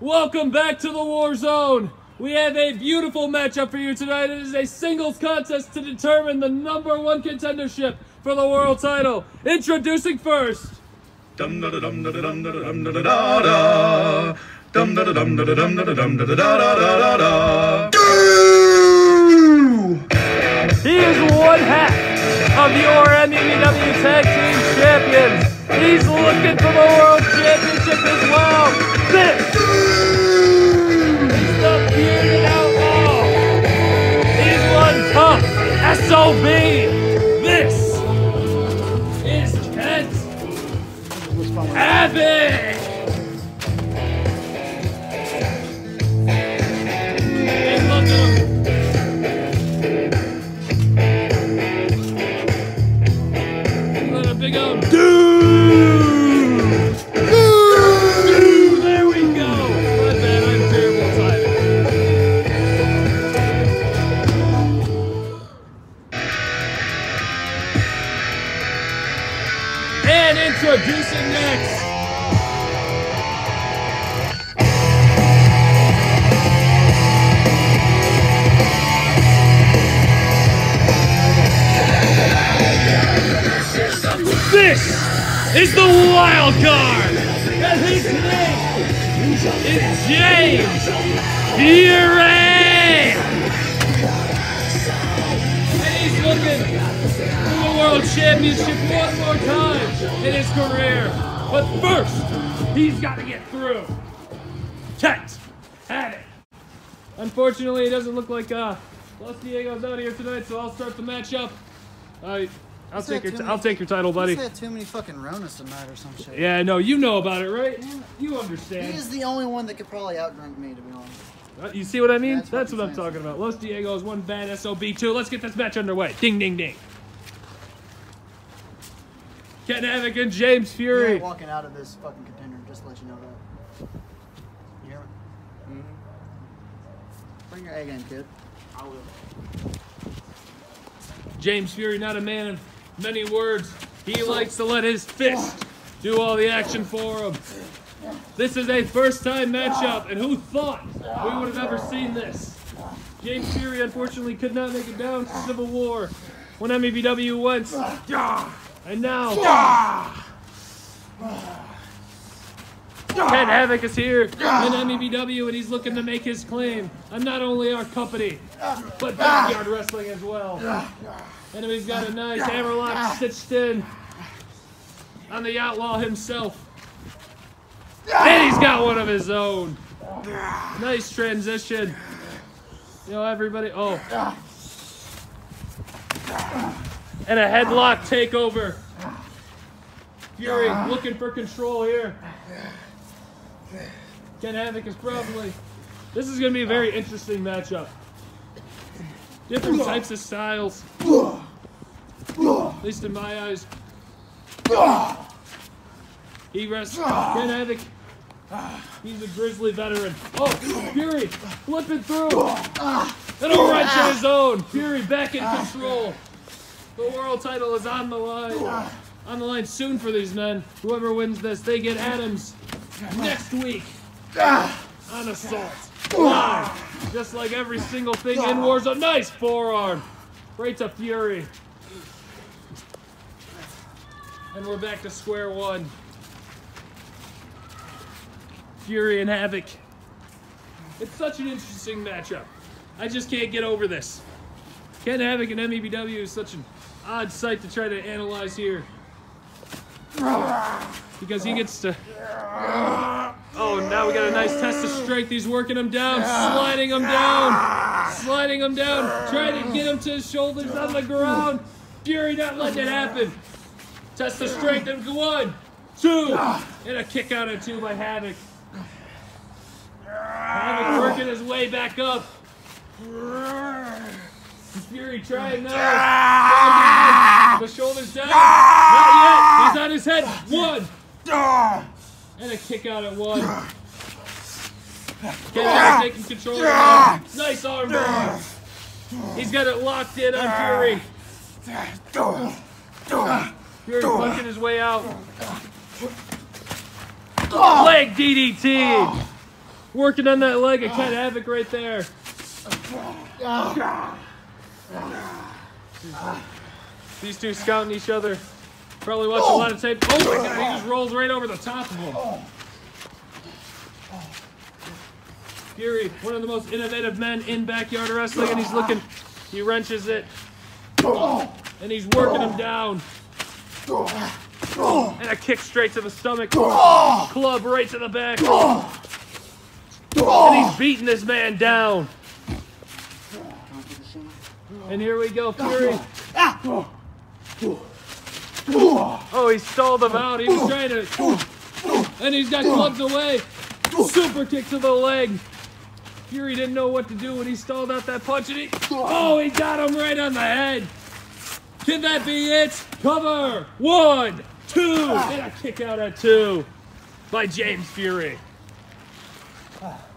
Ladies and gentlemen, welcome back to the War Zone. We have a beautiful matchup for you tonight. It is a singles contest to determine the number one contendership for the world title. Introducing first, Dum da da dum da da dum da da dum da da da da. Dum da da dum da da dum da da dum da da da da da da. he is one half of your MEBW Tag Team Champions. He's looking for the World Championship as well. This SOB. This Introducing next. This is the wild card. And his name is James Fury. And he's looking world championship one more time in his career. But first, he's got to get through. Kent Havoc. Unfortunately, it doesn't look like uh, Los Diego's out here tonight, so I'll start the matchup. Uh, I'll take your t- many- I'll take your title, buddy. He's had too many fucking Ronas tonight or some shit. Yeah, no, you know about it, right? You understand. He is the only one that could probably outdrink me, to be honest. Uh, You see what I mean? That's That's, what what I'm I'm talking about. Los Diegos, one bad SOB, too. Let's get this match underway. Ding, ding, ding. Kent Havoc and James You're Fury. not walking out of this fucking contender, just to let you know that. You hear me? Mm-hmm. Bring your A game, kid. I will. James Fury, not a man of many words. He likes to let his fist do all the action for him. This is a first time matchup, and who thought we would have ever seen this? James Fury unfortunately could not make it down to Civil War when MEBW went. And now. Kent ah. Havoc is here ah. in MEBW and he's looking to make his claim on not only our company, ah. but backyard wrestling as well. And he's got a nice hammerlock stitched in on the outlaw himself. And he's got one of his own. Nice transition. You know, everybody. Oh. And a headlock takeover. Fury looking for control here. Kent Havoc is probably. This is going to be a very interesting matchup. Different types of styles. At least in my eyes. He rests. Kent Havoc. He's a grizzly veteran. Oh, Fury flipping through. And a wrench of his own. Fury back in control. The world title is on the line. On the line soon for these men. Whoever wins this, they get Adams next week ah. on Assault. Live. Just like every single thing in ah. Warzone. Nice forearm. Right to Fury. And we're back to square one. Fury and Havoc. It's such an interesting matchup. I just can't get over this. Kent Havoc and MEBW is such an odd sight to try to analyze here. Because he gets to. Oh, now we got a nice test of strength. He's working him down, sliding him down, sliding him down, trying to get him to his shoulders on the ground. Fury not letting it happen. Test of strength and one, two, and a kick out of two by Havoc. Havoc working his way back up. Fury trying now. Ah! The shoulders down. Not yet. He's on his head. One. Ah! And a kick out at one. Ah! Kevin taking control. of it. Nice arm bar. He's got it locked in on Fury. Fury punching his way out. Leg DDT. Working on that leg of Kent Havoc right there. These two scouting each other. Probably watching a oh. lot of tape. Oh my god, he just rolls right over the top of him. Fury, one of the most innovative men in backyard wrestling, and he's looking, he wrenches it, and he's working him down. And a kick straight to the stomach. Club right to the back. And he's beating this man down. And here we go, Fury. Oh, he stalled him out. He was trying to. And he's got clubs away. Super kick to the leg. Fury didn't know what to do when he stalled out that punch. And he. Oh, he got him right on the head. Can that be it? Cover. One, two. And a kick out at two by James Fury.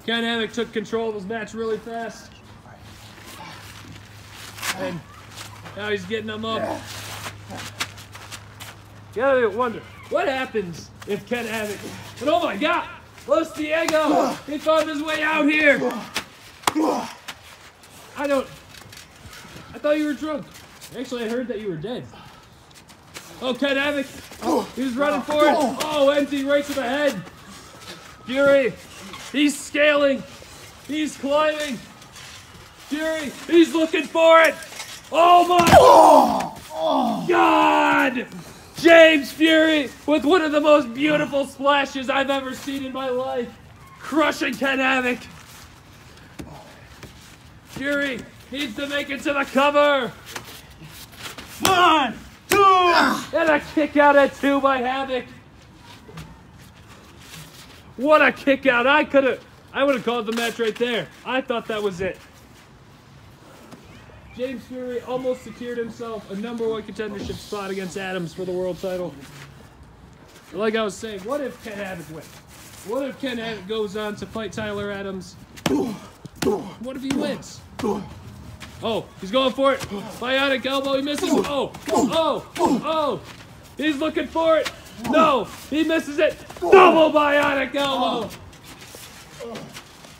Kent Havoc took control of his match really fast. And now he's getting them up. You gotta wonder, what happens if Kent Havoc, and oh my god, Los Diego, he found his way out here. I don't, I thought you were drunk. Actually, I heard that you were dead. Oh, Kent Havoc, he was running for it. Oh, empty right to the head. Fury, he's scaling. He's climbing. Fury, he's looking for it. Oh my Oh, God! James Fury with one of the most beautiful splashes I've ever seen in my life. Crushing Kent Havoc. Fury needs to make it to the cover. One, two. And a kick out at two by Havoc. What a kick out. I could have, I would have called the match right there. I thought that was it. James Fury almost secured himself a number one contendership spot against Adams for the world title. Like I was saying, what if Kent Havoc wins? What if Kent Havoc goes on to fight Tyler Adams? What if he wins? Oh, he's going for it. Bionic elbow, he misses. Oh, oh, oh. He's looking for it. No, he misses it. Double bionic elbow.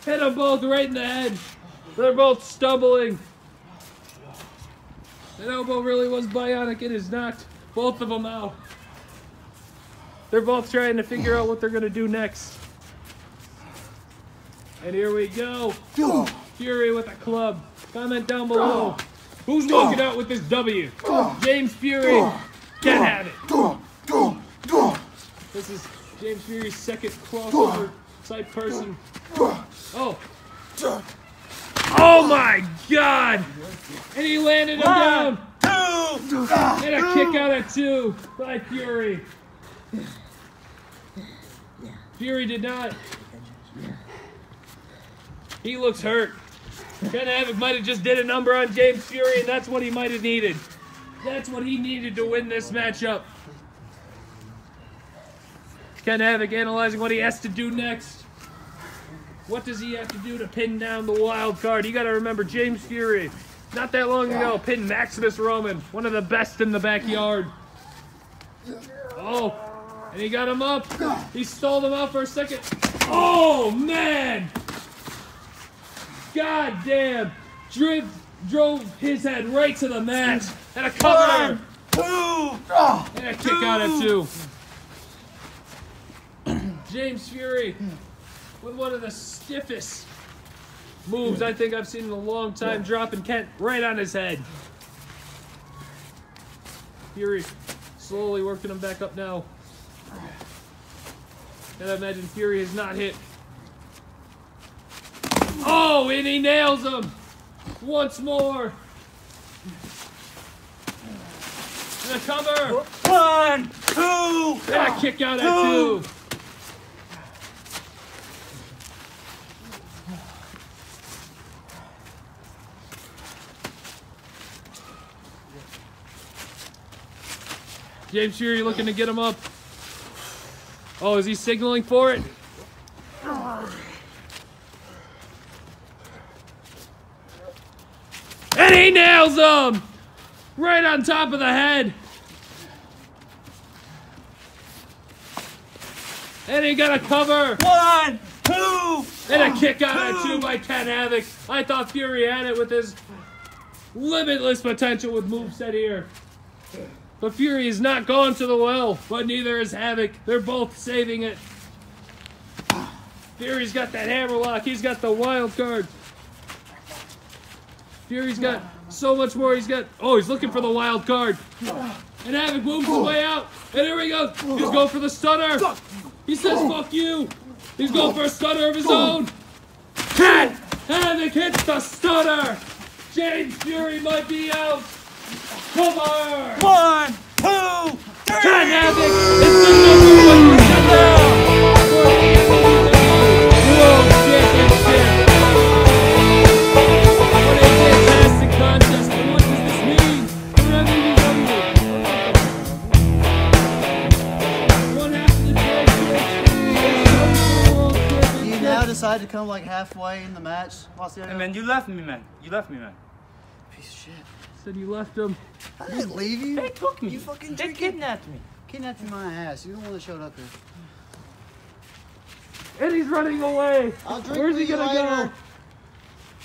Hit them both right in the head. They're both stumbling. Elbow really was bionic. It has knocked both of them out. They're both trying to figure out what they're going to do next. And here we go. Fury with a club. Comment down below. Who's walking out with this W? James Fury. Kent Havoc. This is James Fury's second crossover type person. Oh. Oh my god! And he landed him down. Two. And a kick out at two by Fury. Fury did not. He looks hurt. Kent Havoc might have just did a number on James Fury, and that's what he might have needed. That's what he needed to win this matchup. Kent Havoc analyzing what he has to do next. What does he have to do to pin down the wild card? You got to remember James Fury, not that long ago, pinned Maximus Roman, one of the best in the backyard. Oh, and he got him up. He stalled him out for a second. Oh, man! God damn! Driv drove his head right to the mat. And a cover. Two. Ah, and a kick out at two. James Fury with one of the stiffest moves I think I've seen in a long time, dropping Kent right on his head. Fury slowly working him back up now. And I imagine Fury is not hit. Oh, and he nails him once more. And a cover. One, two. And a kick out at two. James Fury looking to get him up. Oh, is he signaling for it? And he nails him! Right on top of the head. And he got a cover. One, two, And a kick out at two by Kent Havoc. I thought Fury had it with his limitless potential with moveset here. But Fury is not going to the well, but neither is Havoc. They're both saving it. Fury's got that hammerlock. He's got the wild card. Fury's got so much more. He's got. Oh, he's looking for the wild card. And Havoc moves his way out. And here we go. He's going for the stunner. He says, fuck you. He's going for a stunner of his own. Havoc hits the stunner. James Fury might be out. Cover! one, two, three. Kent Havoc is the number one contender for the Championship. What fantastic contest, and what does this mean for MEBW? One half of the championship is going for the World You now decide to come like halfway in the match. Lost the Hey man, you left me, man. You left me, man. Piece of shit. Said you left him. I didn't leave you. They took me. You fucking They kidnapped me. Kidnapped my ass. You're the one that showed up here. And he's running away. I'll drink Where's he gonna later. go?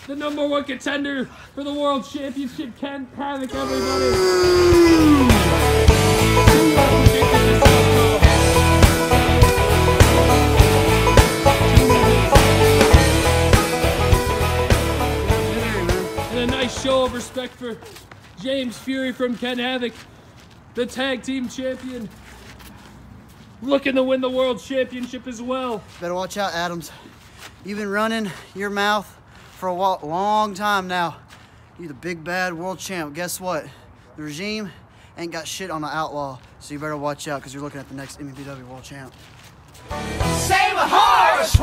The number one contender for the world championship, Kent Havoc, everybody. And a nice show of respect for James Fury from Kent Havoc, the tag team champion. Looking to win the world championship as well. Better watch out, Adams. You've been running your mouth for a wa- long time now. You're the big bad world champ. Guess what? The regime ain't got shit on the outlaw, so you better watch out because you're looking at the next MEBW world champ. Save a horse,